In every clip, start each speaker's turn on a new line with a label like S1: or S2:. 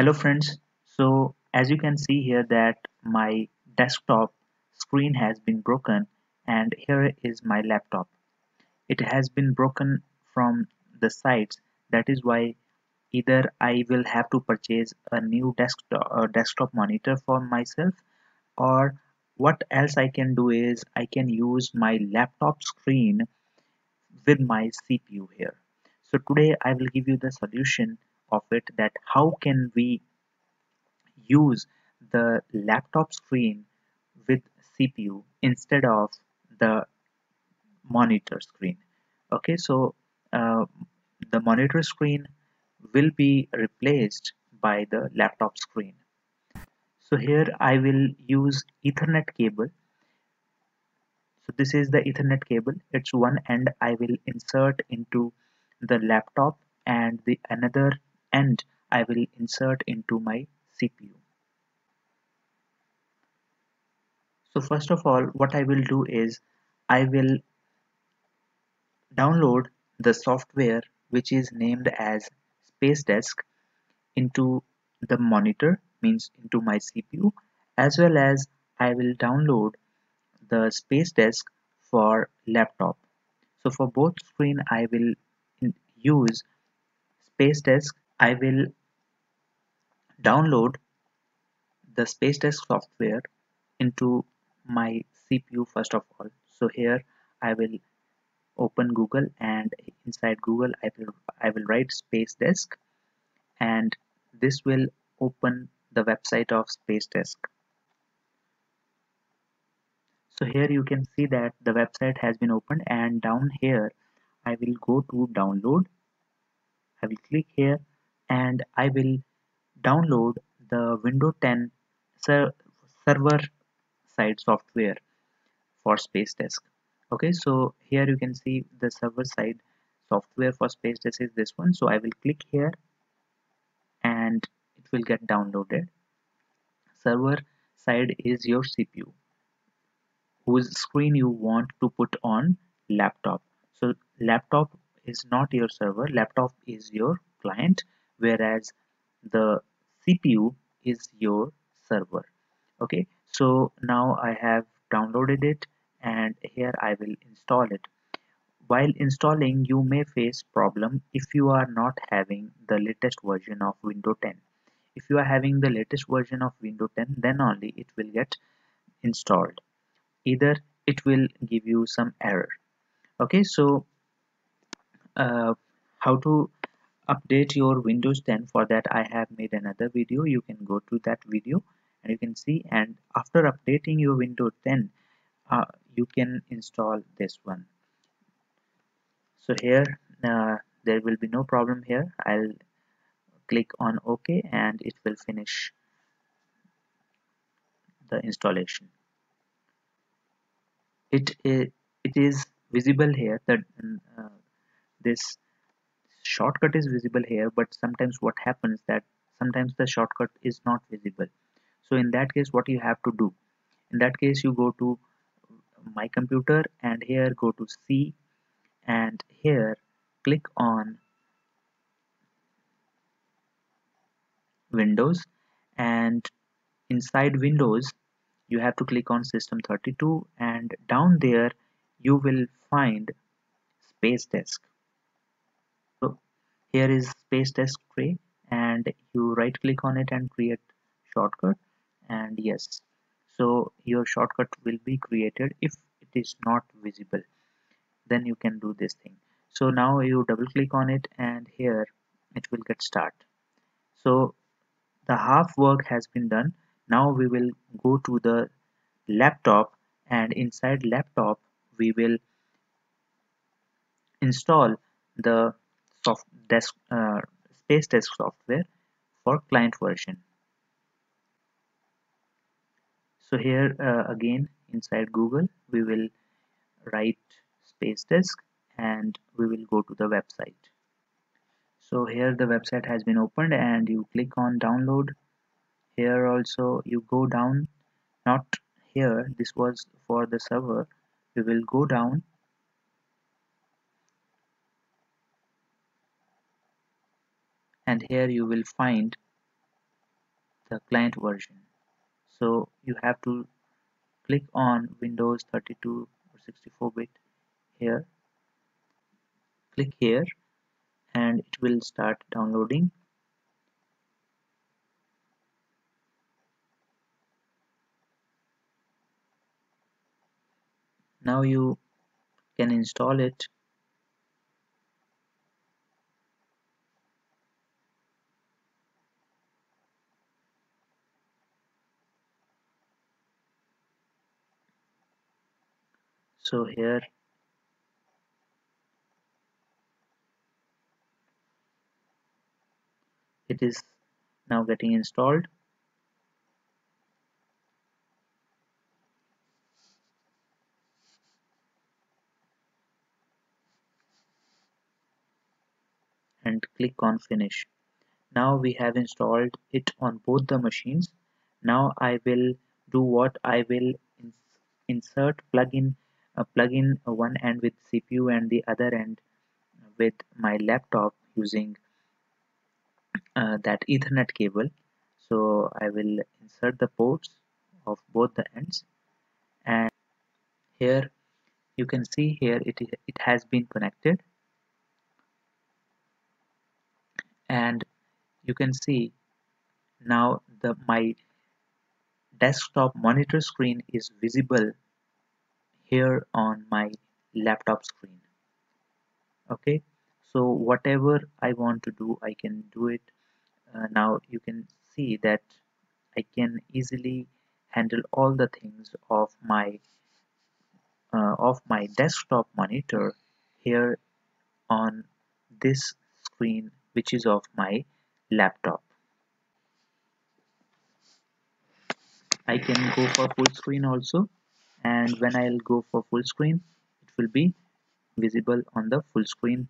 S1: hello friends. So as you can see here that my desktop screen has been broken and here is my laptop. It has been broken from the sides that is why either I will have to purchase a new desktop uh, desktop monitor for myself or what else I can do is I can use my laptop screen with my CPU here. So today I will give you the solution of it that how can we use the laptop screen with CPU instead of the monitor screen? Okay so uh, the monitor screen will be replaced by the laptop screen. So here I will use ethernet cable. So this is the ethernet cable. It's one end I will insert into the laptop and the another end I will insert into my CPU so first of all what I will do is I will download the software which is named as Space Desk into the monitor means into my CPU as well as I will download the Space Desk for laptop. So for both screen I will use Space Desk I will download the Space Desk software into my CPU first of all. So here I will open Google and inside Google I will I will write Space Desk and this will open the website of Space Desk. So here you can see that the website has been opened and down here I will go to download. I will click here and I will download the Windows 10 ser server side software for Space Desk. Okay so here you can see the server side software for Space Desk is this one. So I will click here and it will get downloaded. Server side is your CPU whose screen you want to put on laptop. So laptop is not your server laptop is your client whereas the CPU is your server. Okay so now I have downloaded it and here I will install it. While installing you may face problem if you are not having the latest version of Windows 10 if you are having the latest version of Windows 10 then only it will get installed. Either it will give you some error. Okay so uh, how to update your Windows 10 for that. I have made another video. You can go to that video and you can see. And after updating your Windows 10 uh, you can install this one. So here uh, there will be no problem here. I'll click on OK and it will finish the installation. It is, it is visible here that uh, this shortcut is visible here but sometimes what happens that sometimes the shortcut is not visible. So in that case what you have to do? In that case you go to my computer and here go to C and here click on Windows and inside Windows you have to click on system 32 and down there you will find space desk here is space desk tray and you right click on it and create shortcut and yes. So your shortcut will be created if it is not visible. Then you can do this thing. So now you double click on it and here it will get start. So the half work has been done. Now we will go to the laptop and inside laptop we will install the soft desk uh, space desk software for client version. So here uh, again inside Google we will write space desk and we will go to the website. So here the website has been opened and you click on download. Here also you go down not here this was for the server. We will go down and here you will find the client version. So you have to click on Windows 32 or 64 bit here. Click here and it will start downloading. Now you can install it so here. It is now getting installed. And click on finish. Now we have installed it on both the machines. Now I will do what I will ins insert plugin a plugin one end with CPU and the other end with my laptop using uh, that ethernet cable. So I will insert the ports of both the ends. And here you can see here it, it has been connected. And you can see now the my desktop monitor screen is visible here on my laptop screen. Okay? So whatever I want to do I can do it. Uh, now you can see that I can easily handle all the things of my uh, of my desktop monitor here on this screen which is of my laptop. I can go for full screen also and when I'll go for full screen it will be visible on the full screen.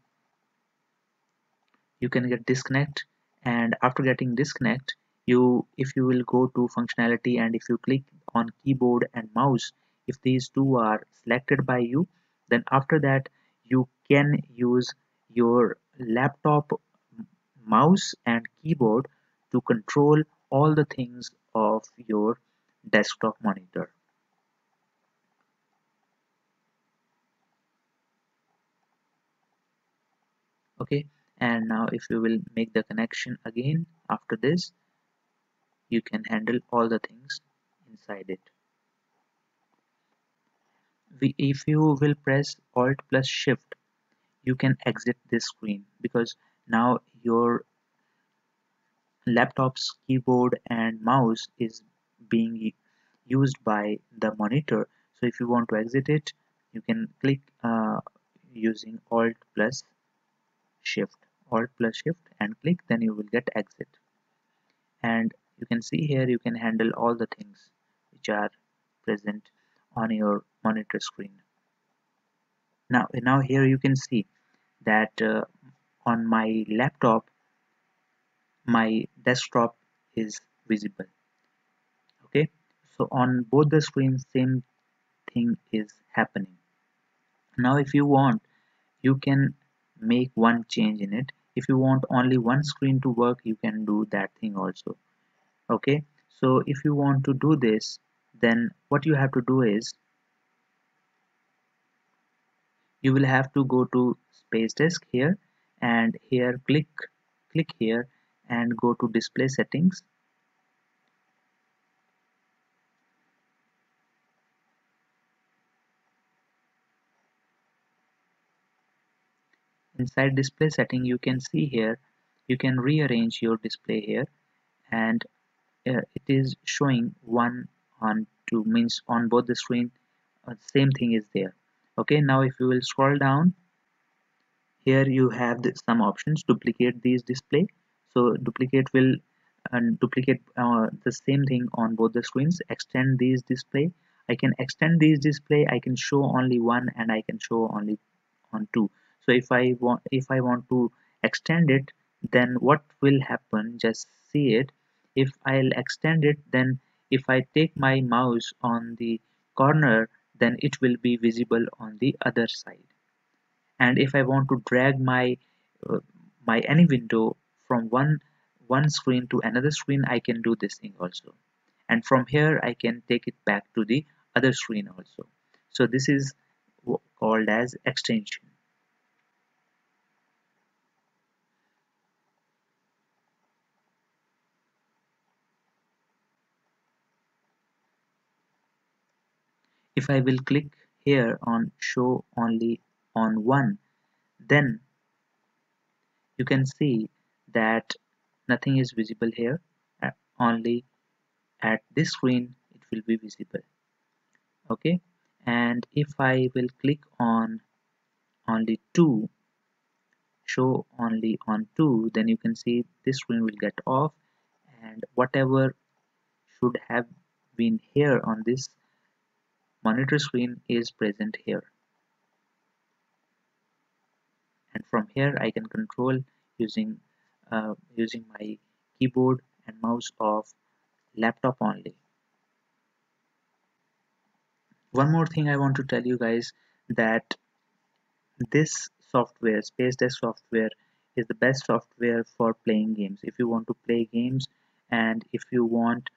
S1: You can get disconnect. And after getting disconnect you if you will go to functionality and if you click on keyboard and mouse if these two are selected by you then after that you can use your laptop mouse and keyboard to control all the things of your desktop monitor okay. And now if you will make the connection again after this you can handle all the things inside it. We, if you will press alt plus shift you can exit this screen because now your laptop's keyboard and mouse is being used by the monitor. So if you want to exit it you can click uh, using alt plus shift alt plus shift and click then you will get exit. And you can see here you can handle all the things which are present on your monitor screen. Now now here you can see that uh, on my laptop my desktop is visible. Okay? So on both the screens same thing is happening. Now if you want you can make one change in it. If you want only one screen to work you can do that thing also. Okay? So if you want to do this then what you have to do is you will have to go to space desk here and here click click here and go to display settings inside display setting you can see here you can rearrange your display here and uh, it is showing one on two means on both the screen uh, same thing is there. Okay now if you will scroll down here you have the, some options duplicate these display. So duplicate will duplicate uh, the same thing on both the screens extend these display. I can extend these display I can show only one and I can show only on two so if I want if I want to extend it then what will happen? Just see it. If I'll extend it then if I take my mouse on the corner then it will be visible on the other side. And if I want to drag my uh, my any window from one one screen to another screen I can do this thing also. And from here I can take it back to the other screen also. So this is called as extension if I will click here on show only on one then you can see that nothing is visible here. Uh, only at this screen it will be visible. Okay? And if I will click on only 2 show only on 2 then you can see this screen will get off. And whatever should have been here on this monitor screen is present here. And from here I can control using uh, using my keyboard and mouse of laptop only. One more thing I want to tell you guys that this software Spacedesk software is the best software for playing games. If you want to play games and if you want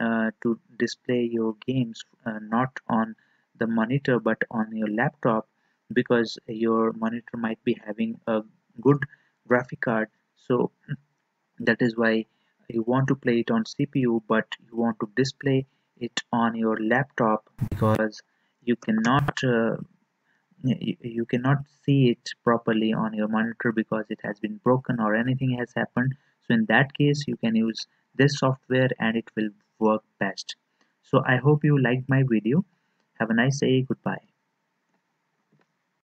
S1: uh, to display your games uh, not on the monitor but on your laptop because your monitor might be having a good graphic card. So that is why you want to play it on CPU but you want to display it on your laptop because you cannot uh, you, you cannot see it properly on your monitor because it has been broken or anything has happened. So in that case you can use this software and it will work best. So i hope you liked my video. Have a nice day. Goodbye